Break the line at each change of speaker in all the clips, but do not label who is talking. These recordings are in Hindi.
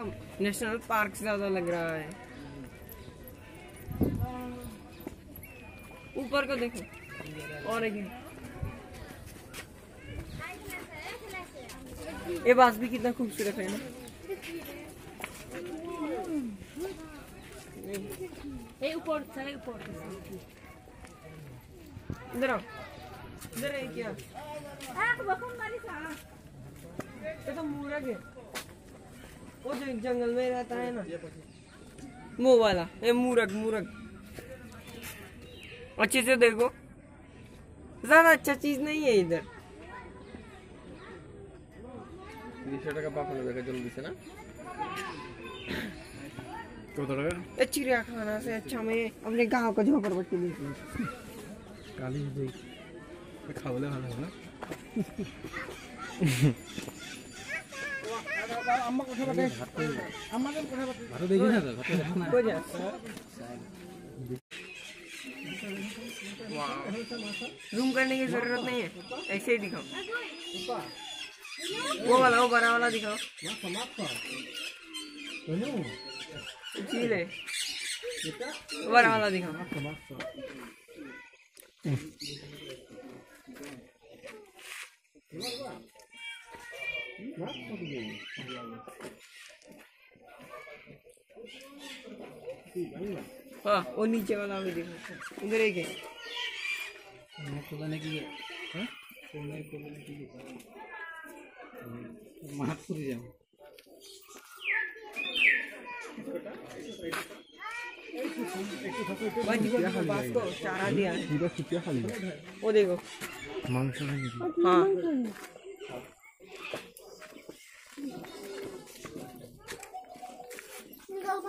नेशनल पार्क से ज़्यादा लग रहा है। ऊपर को देखो। और एक ये बास भी कितना खूबसूरत है ना।
ए ऊपर ऊपर
इधर आओ। इधर है क्या?
मारी सा
ये तो मूरग है। वो जो जंगल में रहता है ना। वो वाला ये मूरख मूरख। अच्छे से देखो। ज़्यादा अच्छा चीज़ नहीं है इधर।
का जल्दी से ना।
तो
चिड़िया खाना से अच्छा मैं अपने गाँव का
झोंकर बच्ची काली खावले वाला
है ना। जूम करने की ज़रूरत नहीं है। ऐसे ही दिखाओ। वो वाला, वो बड़ा वाला दिखाओ। है। बड़ा वाला दिखाओ। Not for the game. हाँ वो नीचे वाला भी देखो। उधर एक है।
मैं खोलने की है।
हाँ? खोलने खोलने की है।
मार पूरी जाऊँ
वो देखो।
मांस
हाँ।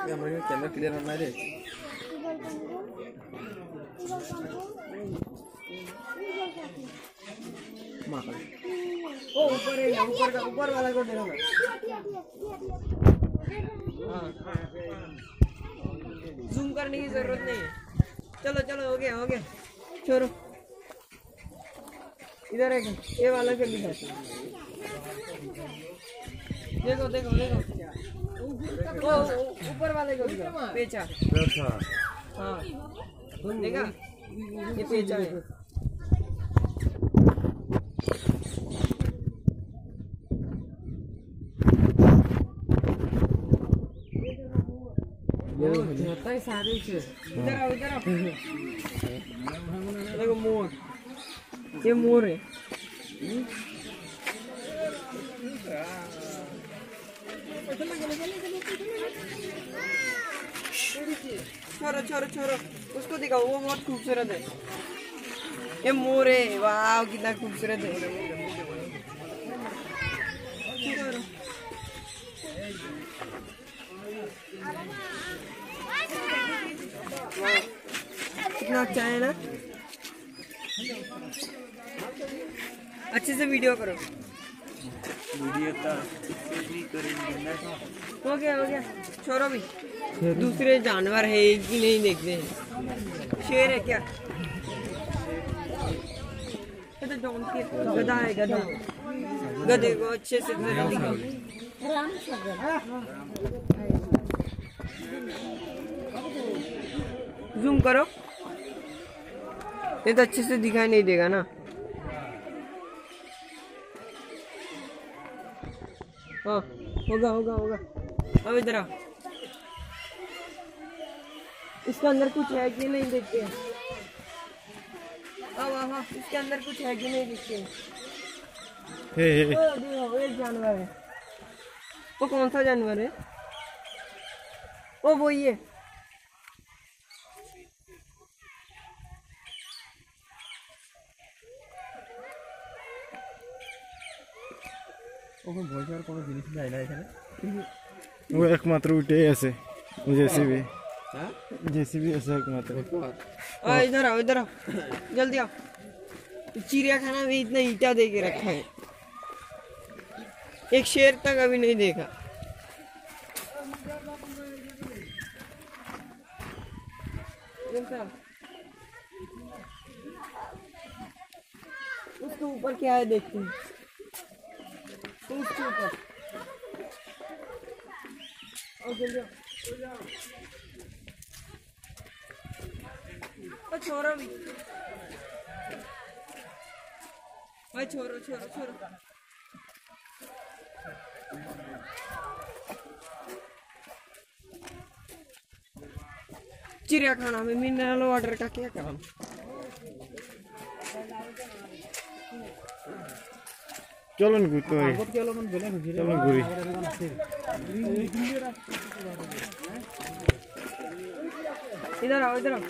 कैमरा क्लियर है
ओ ऊपर है ऊपर का ऊपर वाला को देखो जूम करने की ज़रूरत नहीं चलो चलो हो गया हो गया। छोड़ो। इधर है ये वाला कर देखो देखो देखो। ओ, ऊपर वाले को पेचा हाँ देखा ये पेचा है इधर आओ इधर आओ देखो मोर ये मोर है छोड़ो छोड़ो छोड़ो उसको दिखाओ वो बहुत खूबसूरत है। ये मोर वाह कितना खूबसूरत है। कितना अच्छा है ना? अच्छे से वीडियो करो।
वीडियो का भी करेंगे
हो गया हो गया। छोड़ो भी। दूसरे जानवर है कि नहीं देखते हैं। शेर है क्या? तो गधा है गधा गधे को अच्छे से जूम करो। ये तो अच्छे से दिखाई नहीं देगा ना। हाँ होगा होगा होगा। अब इधर आओ। इसके अंदर कुछ है कि नहीं देखते हैं अब हाँ इसके अंदर कुछ है कि नहीं देखते हैं एक जानवर है। वो कौन सा जानवर है? वो वो ये।
ওখানে ভয় পাওয়ার কোনো জিনিস যায় না এখানে
ও একমাত্র উঠেই আছে জেসিবি
হ্যাঁ
জেসিবি আছে একমাত্র
आ, इधर आओ इधर आओ जल्दी आओ चिड़ियाखाना में इतना ईटा दे के रखा है एक शेर तक अभी नहीं देखा इधर से आओ। उसके ऊपर क्या है देखते हैं आओ। ओ छोरो भी। ओए छोरो छोरो। छोरो में मिनरल वाटर का क्या काम?
চলুন ঘুরতে পারি চলুন ঘুরি
इधर आओ इधर आओ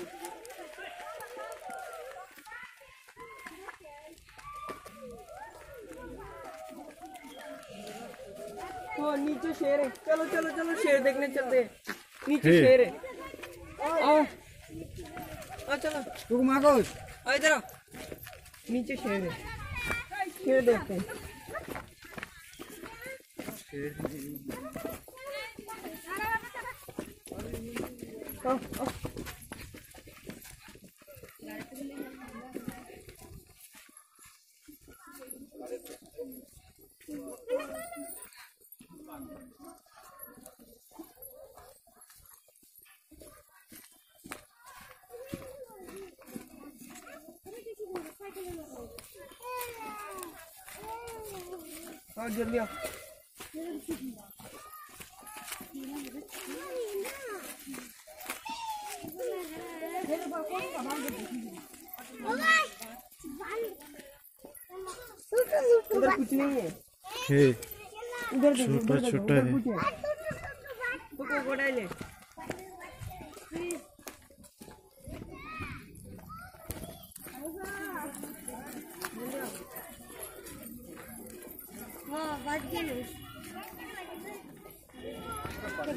तो नीचे शेर है चलो चलो चलो शेर देखने चलते हैं नीचे
शेर।
शेर है आओ आओ चलो
তুক মাগজ
आओ इधर आओ नीचे शेर है शेर देखते हैं आओ आओ आओ जल्दी आओ इधर कुछ नहीं है
হে।
इधर देखो
छोटा
इधर देखो,
छोटा
उधर
है
कुछ है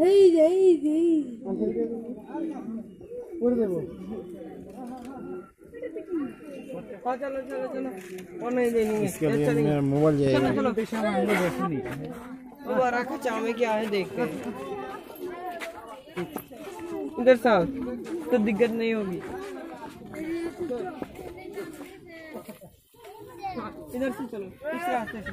हे हे हे हाँ चलो चलो चलो और नहीं देनी है
इसके
ये
लिए
चलेंगे।
मेरा मोबाइल
चलो
जाएगा।
चलो दोबारा खचा में क्या है देखते हैं। इधर साल तो दिक्कत नहीं होगी। इधर से चलो इस रास्ते से।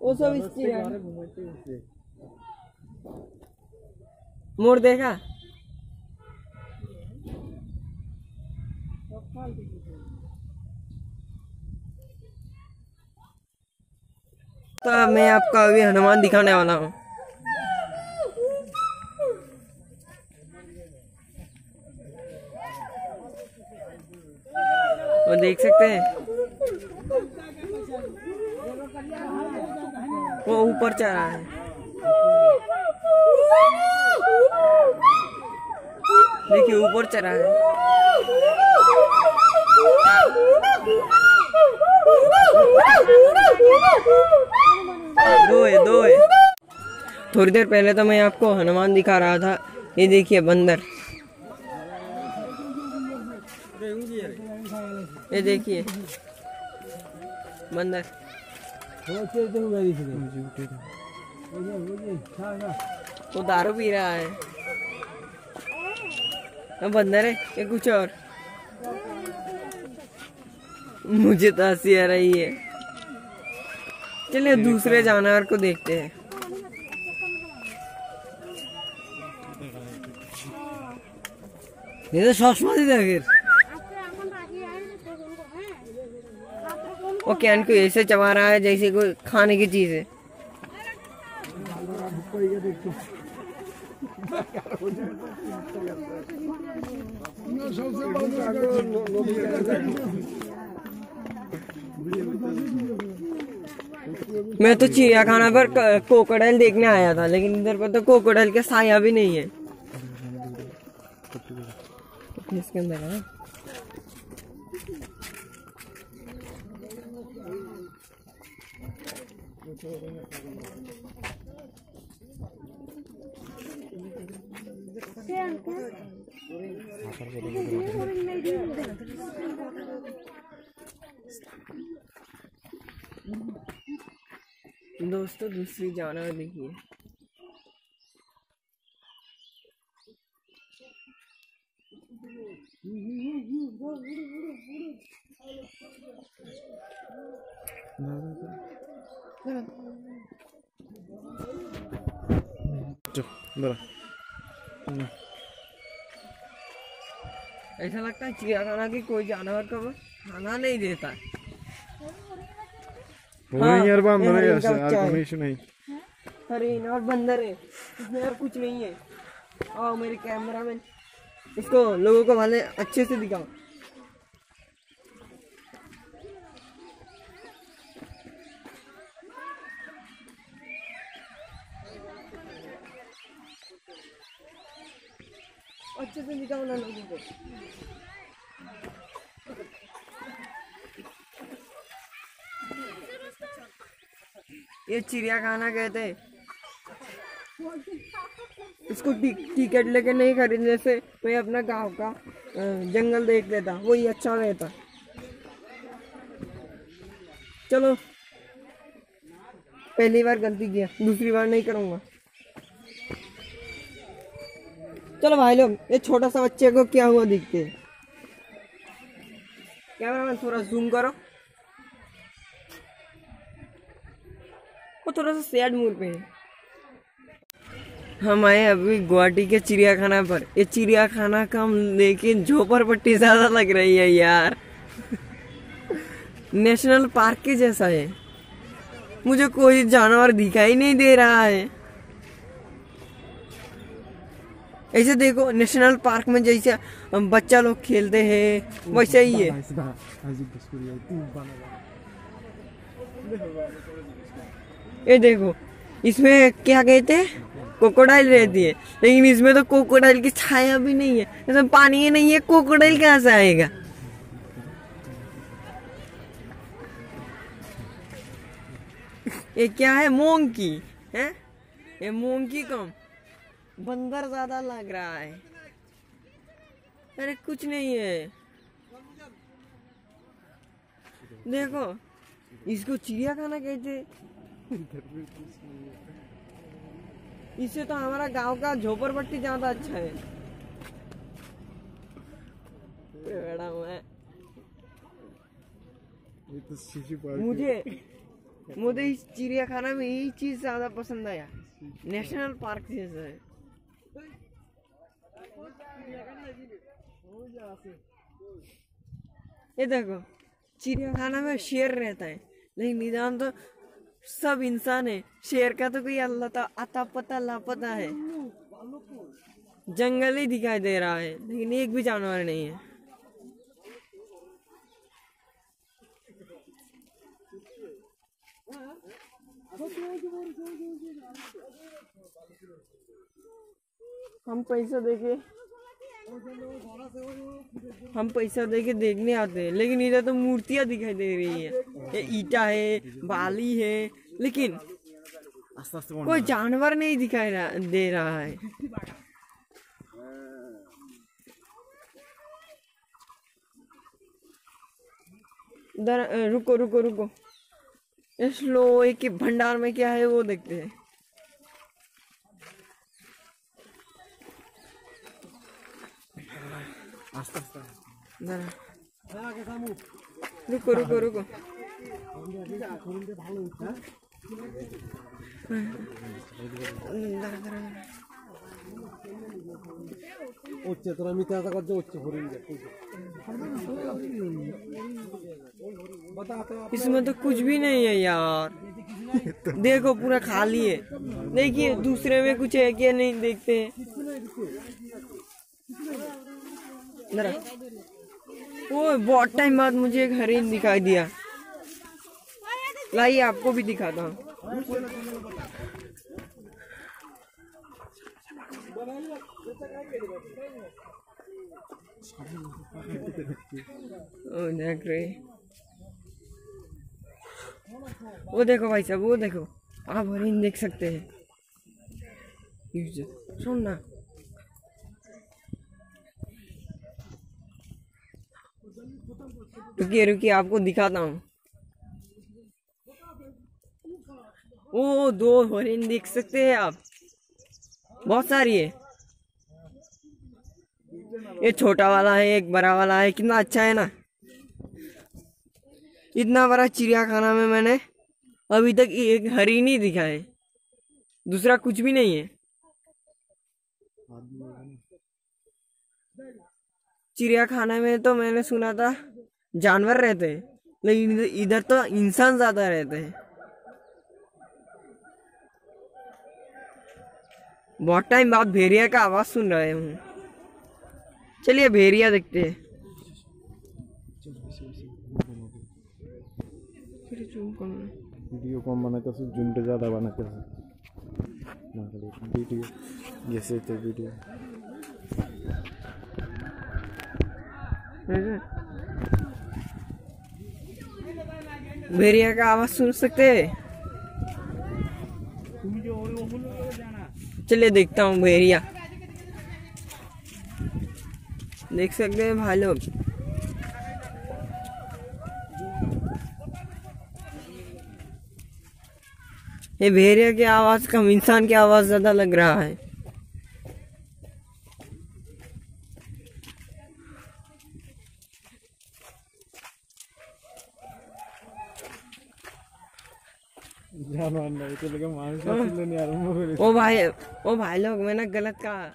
वो सब इसकी मोर देखा? तो मैं आपका अभी हनुमान दिखाने वाला हूँ। वो देख सकते हैं? वो ऊपर चढ़ रहा है। देखिए, ऊपर चढ़ा है। दो है दो है। थोड़ी देर पहले तो मैं आपको हनुमान दिखा रहा था। ये देखिए, बंदर। ये देखिए।
मुझे
वो दारू पी रहा है। बंदर है, या कुछ और। मुझे तो हँसी आ रही है। चलिए, दूसरे जानवर को देखते हैं।
ये तो चश्मा दी था फिर
वो कैन को ऐसे चबा रहा है जैसे कोई खाने की चीज़ है। मैं तो चिड़ियाखाना पर कोकोडाइल देखने आया था, लेकिन इधर पर तो कोकोडाइल का साया भी नहीं है। इसके अंदर है। दोस्तों दूसरी जानवर देखिए।
बड़ा
ऐसा लगता है चिड़ियाखाना की कोई जानवर को खाना नहीं देता। है
वही यार रहा है
का
यार
है।
परमिशन नहीं।
हरिण और बंदर है इसमें और कुछ नहीं है। आओ मेरे कैमरा मैन इसको लोगों को भले अच्छे से दिखाओ। अच्छे से दिखाओ ना लोगों को ये कहते हैं इसको टिकट लेके नहीं खरीदने से मैं अपना गाँव का जंगल देख लेता, वही अच्छा रहता। चलो, पहली बार गलती किया, दूसरी बार नहीं करूँगा। चलो भाई लोग, ये छोटा सा बच्चे को क्या हुआ दिखते है। कैमरामैन थोड़ा जूम करो। वो थोड़ा सा सैड मूड पे है। हम आए अभी गुवाहाटी के चिड़ियाखाना पर। ये चिड़ियाखाना का हम लेकिन झोपड़पट्टी ज़्यादा लग रही है यार। नेशनल पार्क के जैसा है। मुझे कोई जानवर दिखाई नहीं दे रहा है। ऐसे देखो नेशनल पार्क में जैसे बच्चा लोग खेलते हैं, वैसे ही है। ये देखो, इसमें क्या कहते हैं? कोकोडाइल रहती है। लेकिन इसमें तो कोकोडाइल की छाया भी नहीं है। इसमें पानी ही नहीं है कोकोडाइल कहाँ से आएगा? ये क्या है? मोंकी है? ये मोंकी कम बंदर ज़्यादा लग रहा है। अरे कुछ नहीं है। देखो इसको चिड़िया खाना कहते इससे तो हमारा गाँव का झोपड़पट्टी ज़्यादा अच्छा है। बड़ा मैं
ये तो शिशु
मुझे मुझे इस चिड़ियाखाना में यही चीज़ ज़्यादा पसंद आया नेशनल पार्क जैसा है। ये देखो चिड़ियाखाना में शेर रहता है। लेकिन निदान तो सब इंसान है। शेर का तो कोई अल्लाह ता आता पता, लापता है। जंगल ही दिखाई दे रहा है, लेकिन एक भी जानवर नहीं है। हम पैसा देके हम पैसा देके देखने आते हैं। लेकिन इधर तो मूर्तियाँ दिखाई दे रही है। ये ईटा है बाली है लेकिन कोई जानवर नहीं दिखाई दे रहा है। अ, रुको रुको रुको। इस लोहे के भंडार में क्या है वो देखते हैं। रुको रुको रुको जरा, जरा, जरा।
হচ্ছে তোরা মিথ্যা কথা করছে হচ্ছে হরিণ দেখ बताते
इसमें तो कुछ भी नहीं है यार देखो पूरा खाली है देखिए दूसरे में कुछ है क्या नहीं देखते हैं वो बहुत टाइम बाद मुझे एक हरिण दिखाई दिया। लाइए, आपको भी दिखाता हूँ। देख रहे। वो देखो भाई साहब, वो देखो। आप हरिण देख सकते हैं। यूज- सुन ना रुकिए रुकिए, आपको दिखाता हूँ। ओ, दो हरिण देख सकते हैं आप। बहुत सारी है। ये छोटा वाला है, एक बड़ा वाला है, कितना अच्छा है ना। इतना बड़ा चिड़ियाखाना में मैंने अभी तक एक हरिण ही दिखा है। दूसरा कुछ भी नहीं है। चिड़ियाखाना में तो मैंने सुना था जानवर रहते हैं। लेकिन इधर- तो इंसान ज़्यादा रहते हैं। बहुत टाइम बाद भेड़िया का आवाज़ सुन रहे हूँ। चलिए भेड़िया देखते हैं।
वीडियो कम बनाते हैं झुंड ज़्यादा बनाते वीडियो जैसे तो वीडियो।
भेड़िया का आवाज़ सुन सकते हैं? चलिए देखता हूँ भेड़िया। देख सकते हैं भाई लोग ये भेड़िया की आवाज़ कम, इंसान की आवाज़ ज़्यादा लग रहा है।
करे
ओ भाई ओ भाई लोग मैंने गलत कहा।